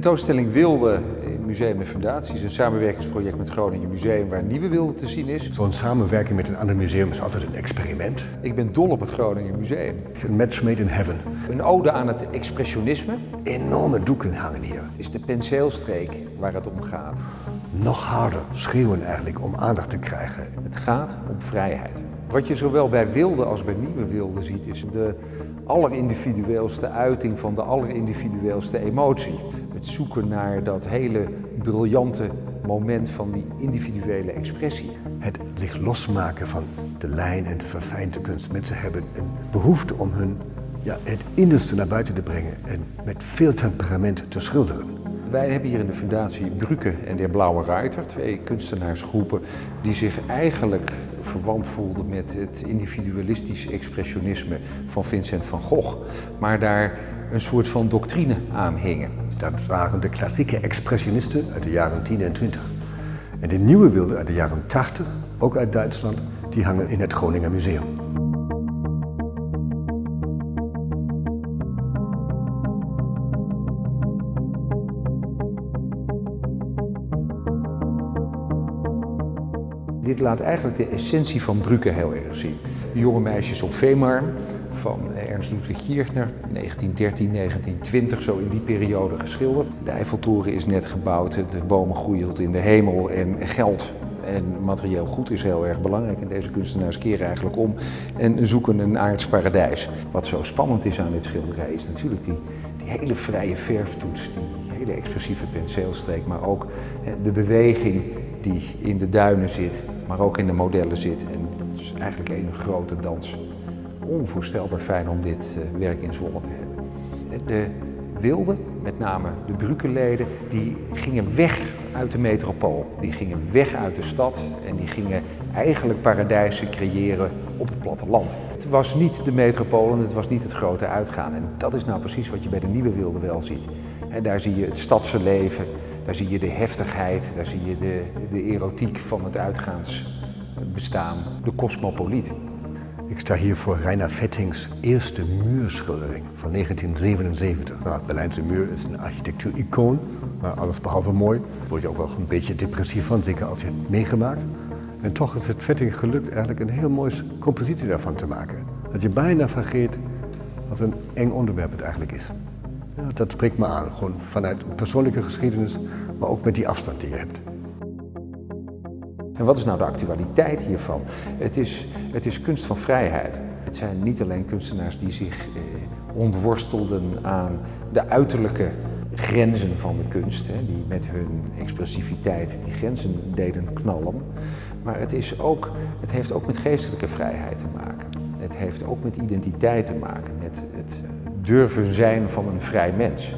tentoonstelling Wilde in Museum en Fundatie is een samenwerkingsproject met Groningen Museum waar nieuwe wilde te zien is. Zo'n samenwerking met een ander museum is altijd een experiment. Ik ben dol op het Groningen Museum. Een match made in heaven. Een ode aan het expressionisme. Enorme doeken hangen hier. Het is de penseelstreek waar het om gaat. Nog harder schreeuwen eigenlijk om aandacht te krijgen. Het gaat om vrijheid. Wat je zowel bij wilde als bij nieuwe wilde ziet, is de allerindividueelste uiting van de allerindividueelste emotie. Het zoeken naar dat hele briljante moment van die individuele expressie. Het zich losmaken van de lijn en de verfijnde kunst. Mensen hebben een behoefte om hun ja, het innerste naar buiten te brengen en met veel temperament te schilderen. Wij hebben hier in de fundatie Brücke en de Blauwe Ruiter, twee kunstenaarsgroepen die zich eigenlijk verwant voelden met het individualistisch expressionisme van Vincent van Gogh, maar daar een soort van doctrine aan hingen. Dat waren de klassieke expressionisten uit de jaren 10 en 20. En de nieuwe beelden uit de jaren 80, ook uit Duitsland, die hangen in het Groninger Museum. Dit laat eigenlijk de essentie van Brücke heel erg zien. De jonge meisjes op Veemarm van Ernst Ludwig Kirchner, 1913, 1920, zo in die periode geschilderd. De Eiffeltoren is net gebouwd, de bomen groeien tot in de hemel en geld en materieel goed is heel erg belangrijk. En deze kunstenaars keren eigenlijk om en zoeken een aards paradijs. Wat zo spannend is aan dit schilderij is natuurlijk die, die hele vrije verftoets, die hele expressieve penseelstreek, maar ook de beweging die in de duinen zit, maar ook in de modellen zit. En het is eigenlijk een grote dans. Onvoorstelbaar fijn om dit eh, werk in Zwolle te hebben. De wilden, met name de Brukenleden, die gingen weg uit de metropool. Die gingen weg uit de stad en die gingen eigenlijk paradijzen creëren op het platteland. Het was niet de metropool en het was niet het grote uitgaan. En dat is nou precies wat je bij de nieuwe wilde wel ziet. En daar zie je het stadse leven, daar zie je de heftigheid, daar zie je de, de erotiek van het uitgaansbestaan, de cosmopoliet. Ik sta hier voor Reiner Vettings eerste muurschildering van 1977. Nou, het Berlijnse muur is een architectuur-icoon, maar alles behalve mooi. Daar word je ook wel een beetje depressief van, zeker als je het meegemaakt. En toch is het Vetting gelukt eigenlijk een heel mooie compositie daarvan te maken. Dat je bijna vergeet wat een eng onderwerp het eigenlijk is. Dat spreekt me aan, gewoon vanuit persoonlijke geschiedenis, maar ook met die afstand die je hebt. En wat is nou de actualiteit hiervan? Het is, het is kunst van vrijheid. Het zijn niet alleen kunstenaars die zich eh, ontworstelden aan de uiterlijke grenzen van de kunst, hè, die met hun expressiviteit die grenzen deden knallen. Maar het, is ook, het heeft ook met geestelijke vrijheid te maken. Het heeft ook met identiteit te maken, met het durven zijn van een vrij mens.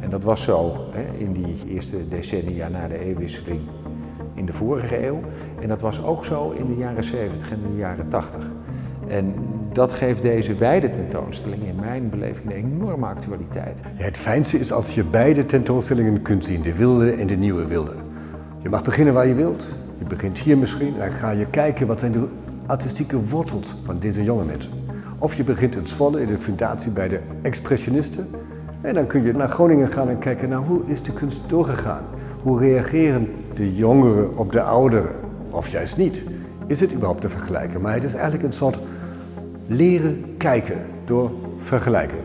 En dat was zo hè, in die eerste decennia na de eeuwwisseling in de vorige eeuw. En dat was ook zo in de jaren 70 en de jaren 80. En dat geeft deze beide tentoonstellingen in mijn beleving een enorme actualiteit. Het fijnste is als je beide tentoonstellingen kunt zien, de wilde en de nieuwe wilde. Je mag beginnen waar je wilt. Je begint hier misschien, dan ga je kijken wat zijn de artistieke wortels van deze jonge mensen. Of je begint in Zwolle in de fundatie bij de expressionisten. En dan kun je naar Groningen gaan en kijken naar hoe is de kunst doorgegaan. Hoe reageren de jongeren op de ouderen? Of juist niet. Is het überhaupt te vergelijken? Maar het is eigenlijk een soort leren kijken door vergelijken.